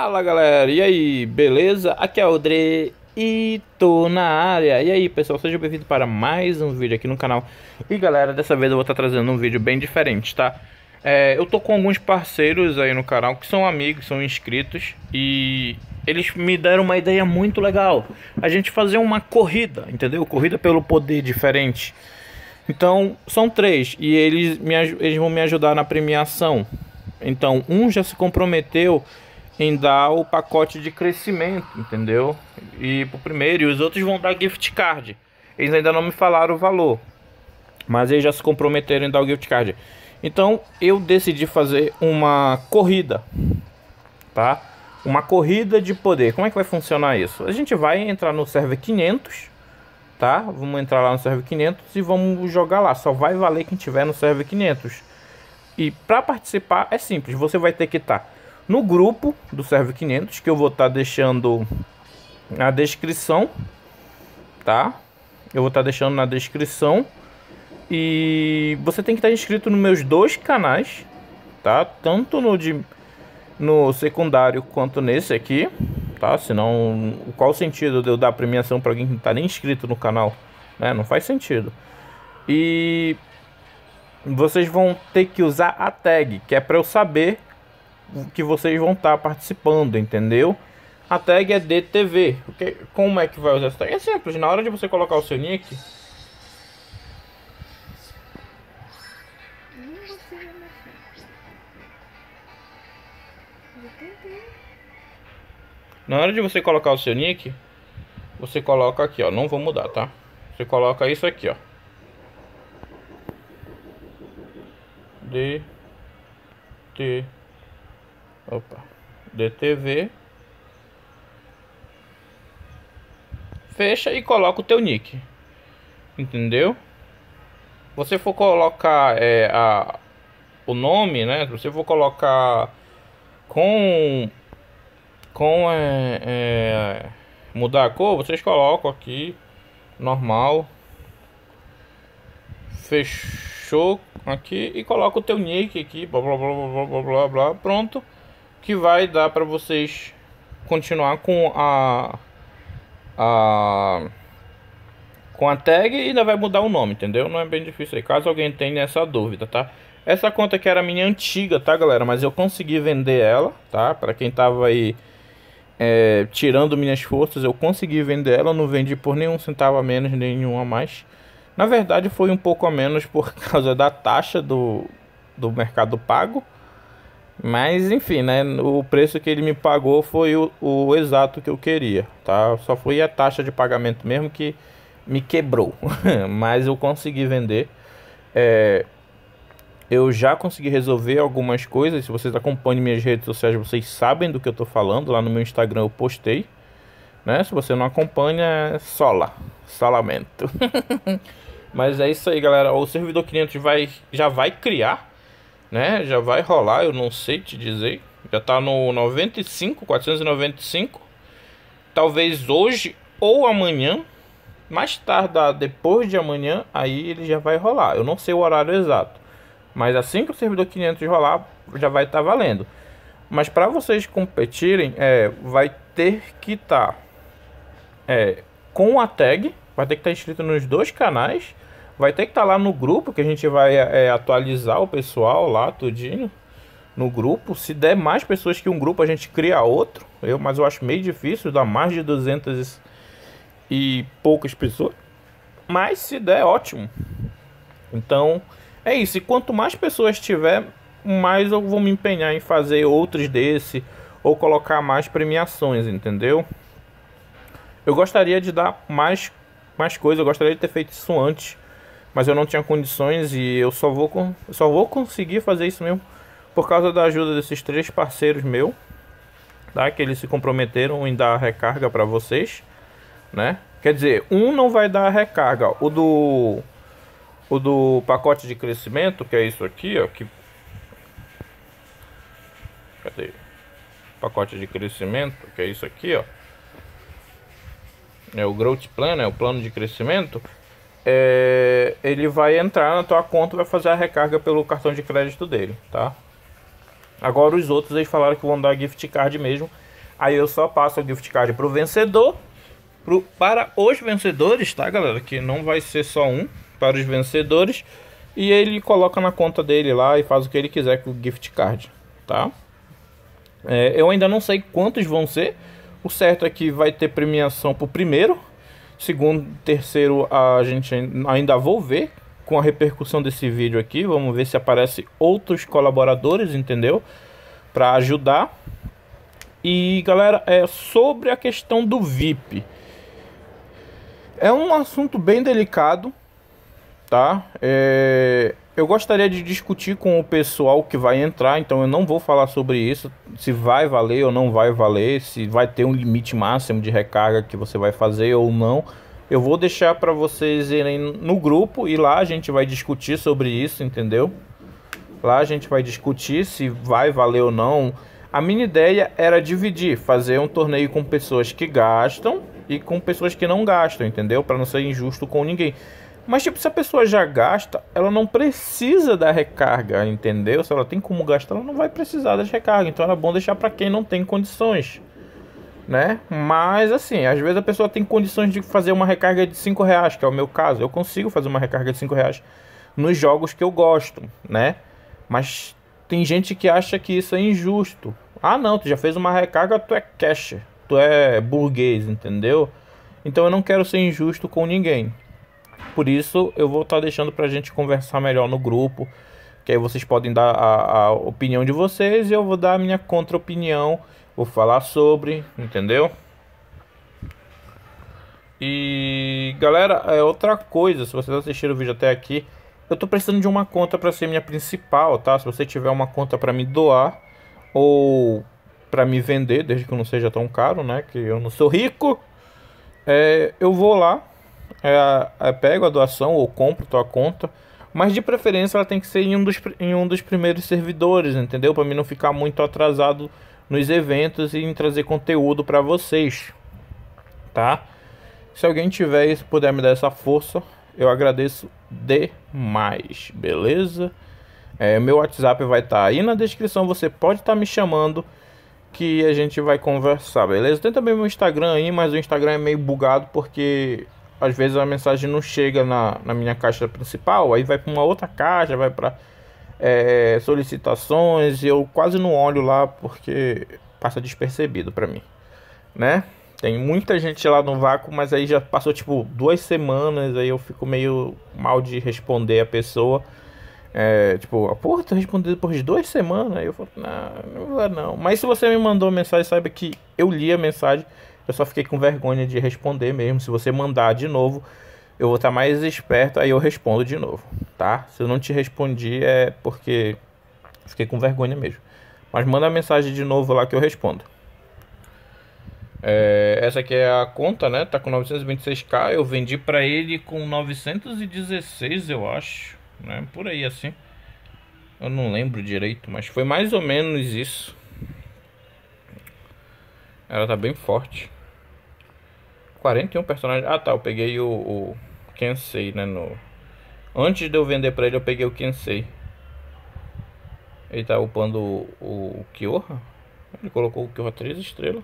Fala galera, e aí, beleza? Aqui é o Dre e tô na área. E aí pessoal, seja bem-vindo para mais um vídeo aqui no canal. E galera, dessa vez eu vou estar trazendo um vídeo bem diferente, tá? É, eu tô com alguns parceiros aí no canal que são amigos, são inscritos e eles me deram uma ideia muito legal. A gente fazer uma corrida, entendeu? Corrida pelo poder diferente. Então, são três e eles, me, eles vão me ajudar na premiação. Então, um já se comprometeu em dar o pacote de crescimento, entendeu? E pro primeiro, e os outros vão dar gift card. Eles ainda não me falaram o valor, mas eles já se comprometeram em dar o gift card. Então eu decidi fazer uma corrida, tá? Uma corrida de poder. Como é que vai funcionar isso? A gente vai entrar no server 500, tá? Vamos entrar lá no server 500 e vamos jogar lá. Só vai valer quem tiver no server 500. E para participar é simples, você vai ter que estar tá no grupo do Serve 500, que eu vou estar tá deixando na descrição, tá? Eu vou estar tá deixando na descrição. E você tem que estar tá inscrito nos meus dois canais, tá? Tanto no de no secundário quanto nesse aqui, tá? Senão, qual sentido de eu dar premiação para alguém que não está nem inscrito no canal, né? Não faz sentido. E vocês vão ter que usar a tag, que é para eu saber que vocês vão estar tá participando, entendeu? A tag é DTV. Okay? Como é que vai usar essa tag? É simples, na hora de você colocar o seu nick. Na hora de você colocar o seu nick, você coloca aqui, ó. Não vou mudar, tá? Você coloca isso aqui, ó. D T Opa. DTV. Fecha e coloca o teu nick. Entendeu? Você for colocar é, a, o nome, né? Se você for colocar com com é, é, mudar a cor, vocês colocam aqui normal. Fechou aqui e coloca o teu nick aqui, blá blá blá blá blá blá blá, pronto que vai dar para vocês continuar com a a com a tag e ainda vai mudar o nome, entendeu? Não é bem difícil aí, caso alguém tenha essa dúvida, tá? Essa conta aqui era minha antiga, tá, galera? Mas eu consegui vender ela, tá? Para quem tava aí é, tirando minhas forças, eu consegui vender ela. Não vendi por nenhum centavo a menos, nenhum a mais. Na verdade, foi um pouco a menos por causa da taxa do, do mercado pago. Mas enfim, né? O preço que ele me pagou foi o, o exato que eu queria, tá? Só foi a taxa de pagamento mesmo que me quebrou. Mas eu consegui vender. É, eu já consegui resolver algumas coisas. Se vocês acompanham minhas redes sociais, vocês sabem do que eu tô falando. Lá no meu Instagram eu postei. Né? Se você não acompanha, sola. Solamento. Mas é isso aí, galera. O servidor 500 vai, já vai criar né? Já vai rolar, eu não sei te dizer. Já tá no 95, 495. Talvez hoje ou amanhã, mais tardar depois de amanhã, aí ele já vai rolar. Eu não sei o horário exato. Mas assim que o servidor 500 rolar, já vai estar tá valendo. Mas para vocês competirem, é, vai ter que estar tá, é, com a tag, vai ter que estar tá inscrito nos dois canais Vai ter que estar tá lá no grupo que a gente vai é, atualizar o pessoal lá, tudinho. No grupo. Se der mais pessoas que um grupo, a gente cria outro. Eu, mas eu acho meio difícil, dar mais de 200 e poucas pessoas. Mas se der, ótimo. Então, é isso. E quanto mais pessoas tiver, mais eu vou me empenhar em fazer outros desse ou colocar mais premiações, entendeu? Eu gostaria de dar mais mais coisas, eu gostaria de ter feito isso antes mas eu não tinha condições e eu só vou, só vou conseguir fazer isso mesmo por causa da ajuda desses três parceiros meus, tá? Que eles se comprometeram em dar recarga para vocês, né? Quer dizer, um não vai dar recarga, o do o do pacote de crescimento, que é isso aqui, ó, que Cadê? Pacote de crescimento, que é isso aqui, ó. É o growth plan, é o plano de crescimento é, ele vai entrar na tua conta e vai fazer a recarga pelo cartão de crédito dele, tá? Agora os outros eles falaram que vão dar gift card mesmo. Aí eu só passo o gift card pro vencedor. Pro, para os vencedores, tá, galera? Que não vai ser só um. Para os vencedores. E ele coloca na conta dele lá e faz o que ele quiser com o gift card, tá? É, eu ainda não sei quantos vão ser. O certo é que vai ter premiação pro primeiro. Segundo, terceiro, a gente ainda vou ver com a repercussão desse vídeo aqui. Vamos ver se aparece outros colaboradores, entendeu? Para ajudar. E galera, é sobre a questão do VIP. É um assunto bem delicado, tá? É, eu gostaria de discutir com o pessoal que vai entrar, então eu não vou falar sobre isso, se vai valer ou não vai valer, se vai ter um limite máximo de recarga que você vai fazer ou não. Eu vou deixar para vocês irem no grupo e lá a gente vai discutir sobre isso, entendeu? Lá a gente vai discutir se vai valer ou não. A minha ideia era dividir, fazer um torneio com pessoas que gastam e com pessoas que não gastam, entendeu? Para não ser injusto com ninguém. Mas, tipo, se a pessoa já gasta, ela não precisa da recarga, entendeu? Se ela tem como gastar, ela não vai precisar das recargas. Então, é bom deixar para quem não tem condições, né? Mas, assim, às vezes a pessoa tem condições de fazer uma recarga de 5 reais, que é o meu caso. Eu consigo fazer uma recarga de 5 reais nos jogos que eu gosto, né? Mas tem gente que acha que isso é injusto. Ah, não, tu já fez uma recarga, tu é cash, tu é burguês, entendeu? Então, eu não quero ser injusto com ninguém. Por isso eu vou estar tá deixando para gente conversar melhor no grupo. Que aí vocês podem dar a, a opinião de vocês e eu vou dar a minha contra-opinião. Vou falar sobre, entendeu? E galera, é outra coisa, se vocês assistiram o vídeo até aqui, eu tô precisando de uma conta para ser minha principal, tá? Se você tiver uma conta para me doar ou para me vender, desde que não seja tão caro, né? Que eu não sou rico, é, eu vou lá é, é, pego a doação ou compro tua conta. Mas de preferência ela tem que ser em um dos, em um dos primeiros servidores, entendeu? Para mim não ficar muito atrasado nos eventos e em trazer conteúdo para vocês, tá? Se alguém tiver e puder me dar essa força, eu agradeço demais, beleza? É, meu WhatsApp vai estar tá aí na descrição, você pode estar tá me chamando que a gente vai conversar, beleza? Tem também meu Instagram aí, mas o Instagram é meio bugado porque às vezes a mensagem não chega na, na minha caixa principal, aí vai para uma outra caixa, vai para é, solicitações, e eu quase não olho lá porque passa despercebido para mim, né? Tem muita gente lá no vácuo, mas aí já passou tipo duas semanas, aí eu fico meio mal de responder a pessoa. É, tipo, porra, tu respondeu depois de duas semanas. Aí eu falo, não, não vai não. Mas se você me mandou mensagem, saiba que eu li a mensagem eu só fiquei com vergonha de responder mesmo. Se você mandar de novo, eu vou estar mais esperto, aí eu respondo de novo, tá? Se eu não te respondi é porque fiquei com vergonha mesmo. Mas manda a mensagem de novo lá que eu respondo. É, essa aqui é a conta, né? Tá com 926k. Eu vendi para ele com 916, eu acho, né? Por aí assim. Eu não lembro direito, mas foi mais ou menos isso. Ela tá bem forte. 41 personagens. Ah tá, eu peguei o, o Kensei, né? No... Antes de eu vender pra ele, eu peguei o Kensei. Ele tá upando o, o Kyoha. Ele colocou o Kyoha 3 estrelas.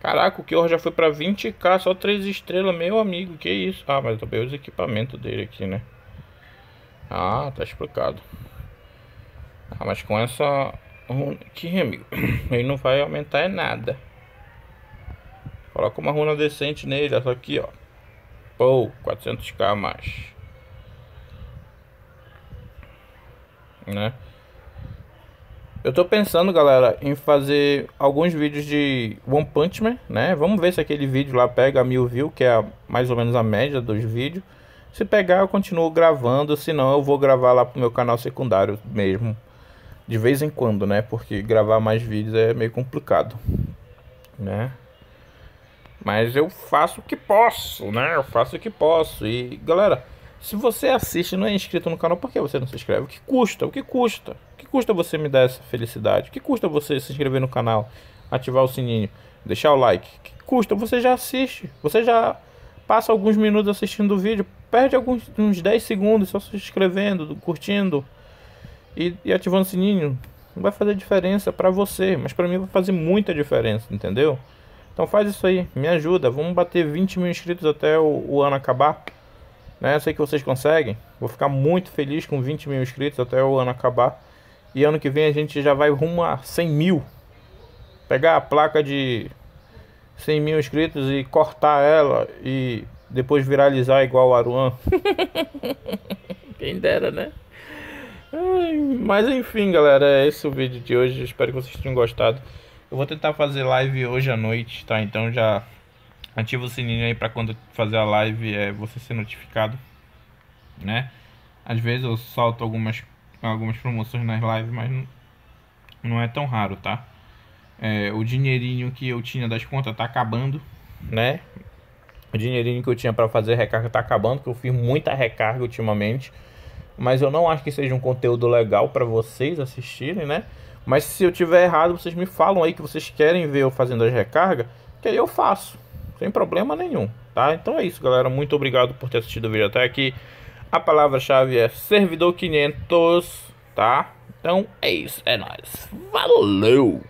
Caraca, o Kyoha já foi pra 20k, só 3 estrelas, meu amigo, que isso? Ah, mas eu também os equipamentos dele aqui, né? Ah, tá explicado. Ah, mas com essa aqui, amigo, ele não vai aumentar nada. Coloca uma runa decente nele, só aqui, ó. Pô, 400k a mais. Né? Eu tô pensando, galera, em fazer alguns vídeos de One Punch Man, né? Vamos ver se aquele vídeo lá pega mil views, que é mais ou menos a média dos vídeos. Se pegar, eu continuo gravando, senão eu vou gravar lá pro meu canal secundário mesmo. De vez em quando, né? Porque gravar mais vídeos é meio complicado, né? Mas eu faço o que posso, né? Eu faço o que posso. E galera, se você assiste e não é inscrito no canal, por que você não se inscreve? O que custa? O que custa? O que custa você me dar essa felicidade? O que custa você se inscrever no canal, ativar o sininho, deixar o like? O que custa? Você já assiste. Você já passa alguns minutos assistindo o vídeo, perde alguns uns 10 segundos só se inscrevendo, curtindo e, e ativando o sininho. Não vai fazer diferença para você, mas para mim vai fazer muita diferença, entendeu? Então faz isso aí, me ajuda. Vamos bater 20 mil inscritos até o, o ano acabar. Né? Eu sei que vocês conseguem. Vou ficar muito feliz com 20 mil inscritos até o ano acabar. E ano que vem a gente já vai rumo a 100 mil. Pegar a placa de 100 mil inscritos e cortar ela e depois viralizar igual o Aruan. Quem dera, né? Mas enfim, galera, é esse o vídeo de hoje. Espero que vocês tenham gostado. Eu vou tentar fazer live hoje à noite, tá? Então já ativa o sininho aí para quando fazer a live é você ser notificado, né? Às vezes eu solto algumas algumas promoções nas lives, mas não, é tão raro, tá? É, o dinheirinho que eu tinha das contas tá acabando, né? O dinheirinho que eu tinha para fazer recarga tá acabando, que eu fiz muita recarga ultimamente. Mas eu não acho que seja um conteúdo legal para vocês assistirem, né? Mas se eu tiver errado, vocês me falam aí que vocês querem ver eu fazendo as recargas, que aí eu faço, sem problema nenhum, tá? Então é isso, galera. Muito obrigado por ter assistido o vídeo até aqui. A palavra-chave é servidor 500, tá? Então é isso, é nóis. Valeu!